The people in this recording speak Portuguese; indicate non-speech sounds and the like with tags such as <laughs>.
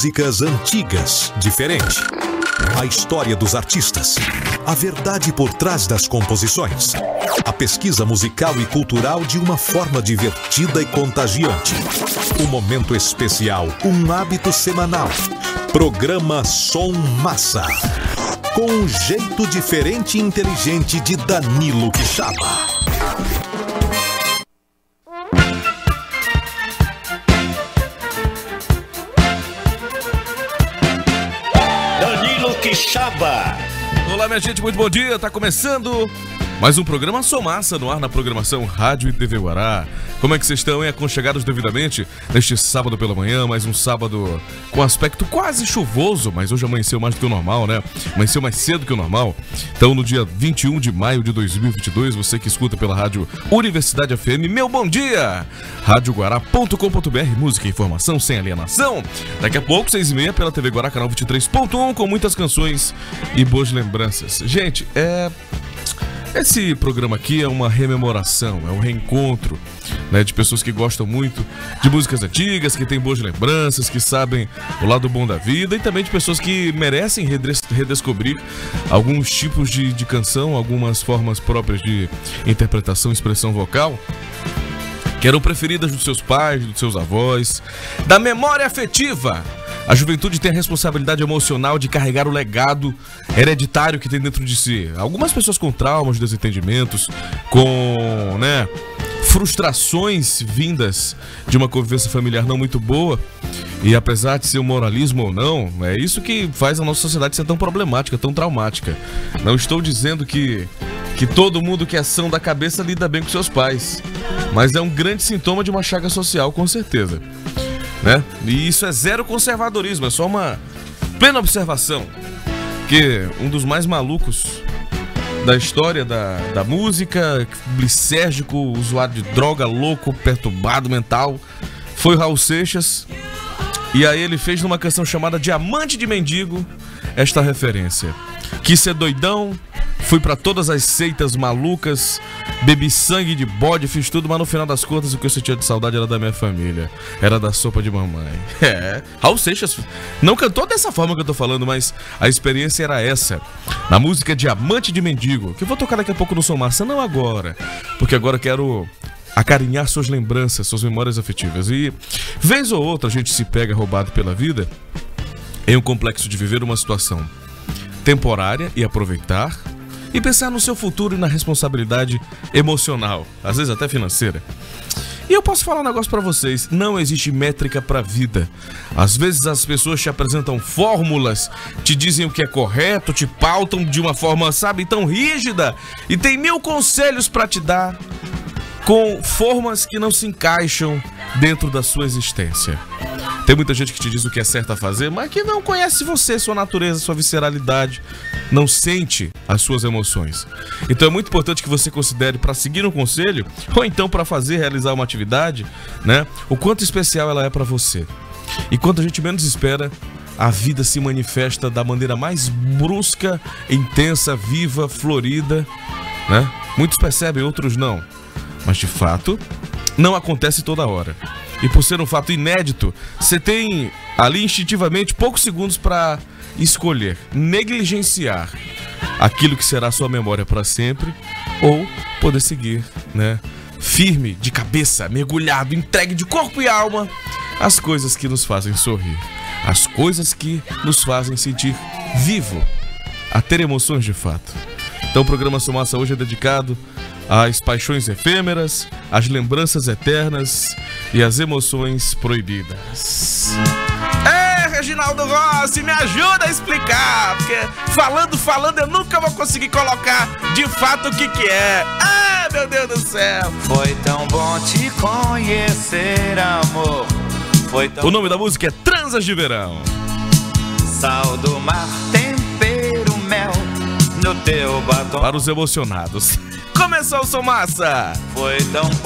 músicas antigas, diferente. A história dos artistas. A verdade por trás das composições. A pesquisa musical e cultural de uma forma divertida e contagiante. Um momento especial, um hábito semanal. Programa Som Massa. Com um jeito diferente e inteligente de Danilo Quixaba. Quixaba. Olá, minha gente, muito bom dia. Tá começando mais um programa Somassa no ar na programação Rádio e TV Guará. Como é que vocês estão, hein? Aconchegados devidamente neste sábado pela manhã, mais um sábado com aspecto quase chuvoso, mas hoje amanheceu mais do que o normal, né? Amanheceu mais cedo que o normal. Então, no dia 21 de maio de 2022, você que escuta pela rádio Universidade FM, meu bom dia! radioguará.com.br, música e informação sem alienação. Daqui a pouco, seis e meia, pela TV Guará, canal 23.1, com muitas canções e boas lembranças. Gente, é... Esse programa aqui é uma rememoração, é um reencontro né, de pessoas que gostam muito de músicas antigas, que têm boas lembranças, que sabem o lado bom da vida e também de pessoas que merecem redes- redescobrir alguns tipos de, de canção, algumas formas próprias de interpretação expressão vocal que eram preferidas dos seus pais, dos seus avós, da memória afetiva. A juventude tem a responsabilidade emocional de carregar o legado hereditário que tem dentro de si. Algumas pessoas com traumas, desentendimentos, com, né, frustrações vindas de uma convivência familiar não muito boa. E apesar de ser um moralismo ou não, é isso que faz a nossa sociedade ser tão problemática, tão traumática. Não estou dizendo que que todo mundo que é são da cabeça lida bem com seus pais, mas é um grande sintoma de uma chaga social, com certeza. Né? E isso é zero conservadorismo, é só uma plena observação. Que um dos mais malucos da história da, da música, glicérgico, usuário de droga, louco, perturbado mental, foi Raul Seixas. E aí ele fez numa canção chamada Diamante de Mendigo esta referência. Quis ser doidão, fui pra todas as seitas malucas, bebi sangue de bode, fiz tudo, mas no final das contas o que eu sentia de saudade era da minha família. Era da sopa de mamãe. <laughs> É, Raul Seixas não cantou dessa forma que eu tô falando, mas a experiência era essa. Na música Diamante de Mendigo, que eu vou tocar daqui a pouco no Som Massa, não agora, porque agora eu quero acarinhar suas lembranças, suas memórias afetivas. E vez ou outra a gente se pega roubado pela vida em um complexo de viver uma situação temporária e aproveitar e pensar no seu futuro e na responsabilidade emocional, às vezes até financeira. E eu posso falar um negócio pra vocês, não existe métrica pra vida. Às vezes as pessoas te apresentam fórmulas, te dizem o que é correto, te pautam de uma forma, sabe, tão rígida e tem mil conselhos pra te dar com formas que não se encaixam dentro da sua existência. Tem muita gente que te diz o que é certo a fazer, mas que não conhece você, sua natureza, sua visceralidade, não sente as suas emoções. Então é muito importante que você considere para seguir um conselho ou então para fazer, realizar uma atividade, né? O quanto especial ela é para você. E quando a gente menos espera, a vida se manifesta da maneira mais brusca, intensa, viva, florida, né? Muitos percebem, outros não. Mas de fato, não acontece toda hora. E por ser um fato inédito, você tem ali instintivamente poucos segundos para escolher, negligenciar aquilo que será sua memória para sempre ou poder seguir, né? Firme, de cabeça, mergulhado, entregue de corpo e alma as coisas que nos fazem sorrir, as coisas que nos fazem sentir vivo, a ter emoções de fato. Então o programa Sumaça hoje é dedicado às paixões efêmeras, às lembranças eternas e às emoções proibidas. É, Reginaldo Rossi, me ajuda a explicar, porque falando, falando eu nunca vou conseguir colocar de fato o que que é. Ah, meu Deus do céu. Foi tão bom te conhecer, amor. Foi tão O nome da música é Transas de Verão. sal do mar, tempero, mel no teu batom. Para os emocionados. Começou o Som Massa. Foi tão.